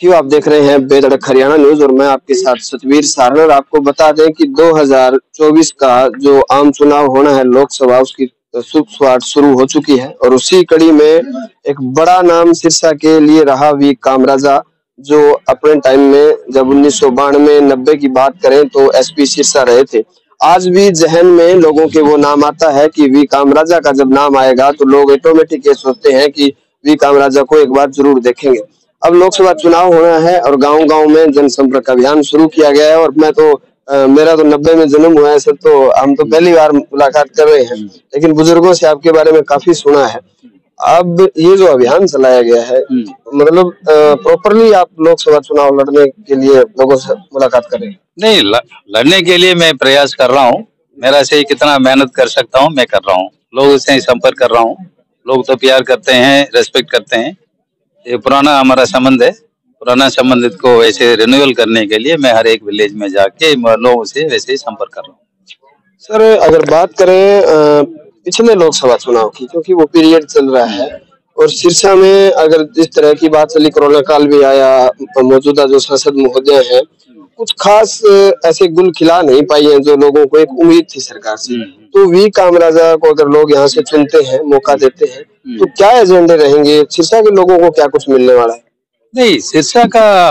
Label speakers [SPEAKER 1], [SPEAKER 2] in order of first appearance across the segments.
[SPEAKER 1] क्यों आप देख रहे हैं बेधड़क हरियाणा न्यूज़ और मैं आपके साथ सतवीर सारण और आपको बता दें कि 2024 का जो आम चुनाव होना है, लोकसभा, उसकी शुरुआत शुरू हो चुकी है और उसी कड़ी में एक बड़ा नाम सिरसा के लिए रहा वी कामराजा, जो अपने टाइम में जब उन्नीस सौ बानवे नब्बे की बात करें तो एसपी सिरसा रहे थे। आज भी जहन में लोगों के वो नाम आता है कि वी कामराजा का जब नाम आएगा तो लोग ऑटोमेटिक ये सोचते हैं कि वी कामराजा को एक बार ज़रूर देखेंगे। अब लोकसभा चुनाव होना है और गाँव गाँव में जनसंपर्क अभियान शुरू किया गया है और मैं तो आ, मेरा तो नब्बे में जन्म हुआ है सर तो हम तो पहली बार मुलाकात कर रहे हैं। लेकिन बुज़ुर्गों से आपके बारे में काफ़ी सुना है। अब ये जो अभियान चलाया गया है मतलब प्रॉपरली आप लोकसभा चुनाव लड़ने के लिए लोगों से मुलाकात करें
[SPEAKER 2] नहीं लड़ने के लिए मैं प्रयास कर रहा हूँ। मेरा से कितना मेहनत कर सकता हूँ मैं कर रहा हूँ। लोगों से संपर्क कर रहा हूँ। लोग तो प्यार करते हैं रेस्पेक्ट करते हैं। ये पुराना हमारा संबंध है। पुराना संबंधित को वैसे रिन्यूअल करने के लिए मैं हर एक विलेज में जाके लोगों से वैसे ही संपर्क कर रहा हूँ।
[SPEAKER 1] सर, अगर बात करें पिछले लोकसभा चुनाव की, क्योंकि वो पीरियड चल रहा है, और सिरसा में अगर जिस तरह की बात चली कोरोना काल भी आया, मौजूदा जो सांसद महोदय हैं कुछ खास ऐसे गुल खिला नहीं पाई है जो लोगों को एक उम्मीद थी सरकार से। हम्म, हम्म। तो वी कामराजा को अगर लोग यहाँ से चुनते हैं मौका देते हैं तो हम्म। क्या एजेंडे रहेंगे? सिरसा के लोगों को क्या कुछ मिलने वाला है?
[SPEAKER 2] नहीं सिरसा का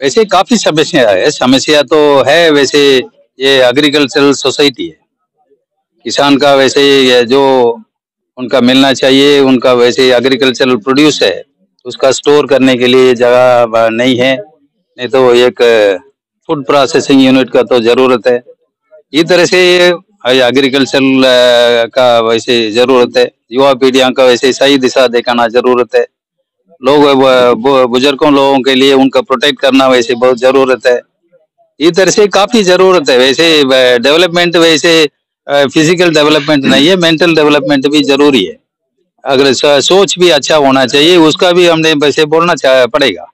[SPEAKER 2] वैसे काफ़ी समस्या है। समस्या तो है वैसे ये एग्रीकल्चरल सोसाइटी है। किसान का वैसे जो उनका मिलना चाहिए उनका वैसे एग्रीकल्चरल प्रोड्यूस है उसका स्टोर करने के लिए जगह नहीं है। नहीं तो एक फ़ूड प्रोसेसिंग यूनिट का तो ज़रूरत है। इस तरह से एग्रीकल्चर का वैसे ज़रूरत है। युवा पीढ़ियों का वैसे सही दिशा दिखाना ज़रूरत है। लोग बुज़ुर्गों लोगों के लिए उनका प्रोटेक्ट करना वैसे बहुत ज़रूरत है। इस तरह से काफ़ी ज़रूरत है। वैसे डेवलपमेंट वैसे फ़िज़िकल डेवलपमेंट नहीं है मेंटल डेवलपमेंट भी ज़रूरी है। अगर सोच भी अच्छा होना चाहिए, उसका भी हमने वैसे बोलना पड़ेगा।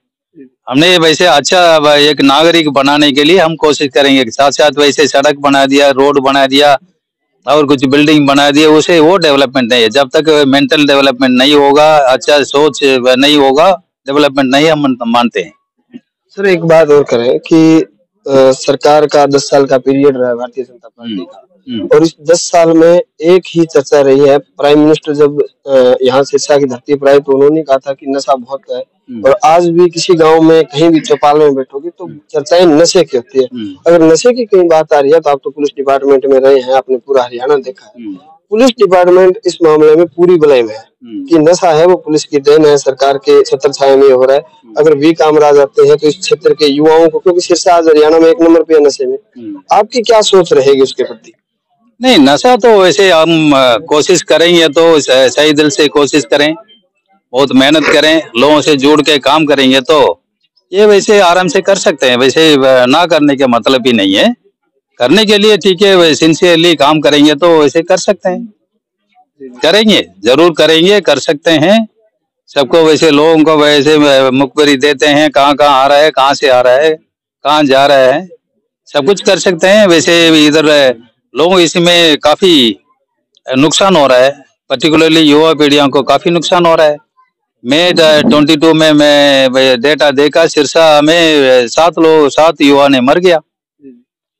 [SPEAKER 2] हमने वैसे अच्छा एक नागरिक बनाने के लिए हम कोशिश करेंगे। साथ साथ वैसे सड़क बना दिया रोड बना दिया और कुछ बिल्डिंग बना दिया उसे वो डेवलपमेंट नहीं है। जब तक मेंटल डेवलपमेंट नहीं होगा अच्छा सोच नहीं होगा डेवलपमेंट नहीं हम मानते हैं।
[SPEAKER 1] सर एक बात और करें कि आ, सरकार का दस साल का पीरियड रहा है भारतीय जनता पार्टी का। हम्म। और इस दस साल में एक ही चर्चा रही है। प्राइम मिनिस्टर जब यहाँ शिक्षा की धरती पर आए तो उन्होंने कहा था कि नशा बहुत है। हम्म। और आज भी किसी गाँव में कहीं भी चौपाल में बैठोगे तो चर्चाएँ नशे की होती है। हम्म। अगर नशे की कहीं बात आ रही है तो आप तो पुलिस डिपार्टमेंट में रहे हैं आपने पूरा हरियाणा देखा है। पुलिस डिपार्टमेंट इस मामले में पूरी बुलाई में है कि नशा है वो पुलिस की देन है सरकार के छत्र छाया में हो रहा है। अगर वी कामराज आते हैं तो इस क्षेत्र के युवाओं को क्योंकि सिरसा आज हरियाणा में एक नंबर पे है नशे में। आपकी क्या सोच रहेगी उसके प्रति?
[SPEAKER 2] नहीं, नशा तो वैसे हम कोशिश करेंगे तो सही दिल से कोशिश करें, बहुत मेहनत करें, लोगों से जुड़ के काम करेंगे तो ये वैसे आराम से कर सकते हैं, वैसे ना करने के मतलब ही नहीं है। करने के लिए ठीक है सिंसियरली काम करेंगे तो वैसे कर सकते हैं। करेंगे, ज़रूर करेंगे, कर सकते हैं। सबको वैसे लोगों को वैसे मुखबरी देते हैं, कहाँ कहाँ आ रहा है, कहाँ से आ रहा है, कहाँ जा रहा है। सब कुछ कर सकते हैं, वैसे इधर लोगों इसमें काफ़ी नुकसान हो रहा है। पर्टिकुलरली युवा पीढ़ियों को काफ़ी नुकसान हो रहा है। मैं ट्वेंटी टू में मैं डेटा देखा, सिरसा में सात लोग सात युवा ने मर गया।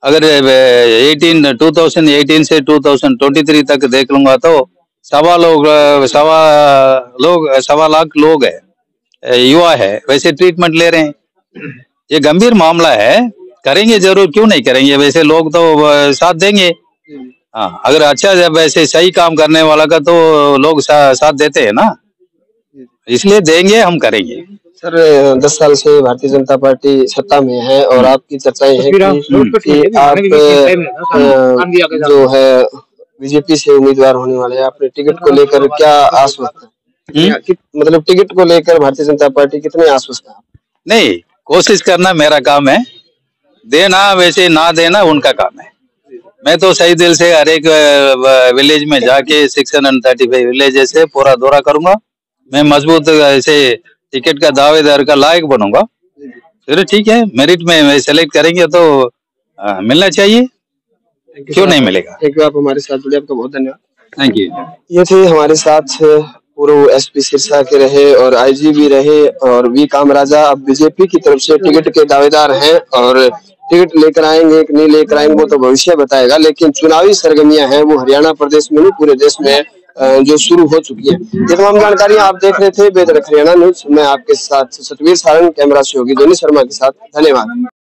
[SPEAKER 2] अगर 18 2018 से 2023 तक देख लूँगा तो सवा लोग सवा लोग, सवा लाख लोग है। युवा है, वैसे ट्रीटमेंट ले रहे हैं। ये गंभीर मामला है। करेंगे ज़रूर क्यों नहीं करेंगे? वैसे लोग तो साथ देंगे। हाँ अगर अच्छा जब वैसे सही काम करने वाला का तो लोग सा, साथ देते हैं ना। इसलिए देंगे हम करेंगे।
[SPEAKER 1] सर दस साल से भारतीय जनता पार्टी सत्ता में है और आपकी चर्चाएँ हैं कि, कि आप जो है बीजेपी से उम्मीदवार होने वाले हैं आपने टिकट को लेकर क्या आश्वस्त है? हम्म? मतलब टिकट को लेकर भारतीय जनता पार्टी कितने आश्वस्त है?
[SPEAKER 2] नहीं कोशिश करना मेरा काम है। देना वैसे ना देना उनका काम है। मैं तो सही दिल से हर एक विलेज में जाके six hundred thirty five village से पूरा दौरा करूँगा। मैं मज़बूत ऐसे टिकट का दावेदार का लायक बनूँगा। फिर ठीक है मेरिट में सेलेक्ट करेंगे तो आ, मिलना चाहिए। क्यों नहीं मिलेगा?
[SPEAKER 1] थैंक यू आप हमारे साथ जुड़े आपका बहुत धन्यवाद।
[SPEAKER 2] थैंक यू
[SPEAKER 1] ये थे हमारे साथ पूर्व एसपी सिरसा के रहे और आईजी भी रहे और वी कामराजा, अब बीजेपी की तरफ़ से टिकट के दावेदार हैं और टिकट लेकर आएँगे कि नहीं लेकर आएँगे, वो तो भविष्य बताएगा, लेकिन चुनावी सरगर्मियाँ हैं, वो हरियाणा प्रदेश में नहीं, पूरे देश में जो शुरू हो चुकी है। ये तमाम जानकारी आप देख रहे थे, बेदरक हरियाणा न्यूज़। मैं आपके साथ सतवीर सारंग, कैमरा से होगी शर्मा के साथ, धन्यवाद।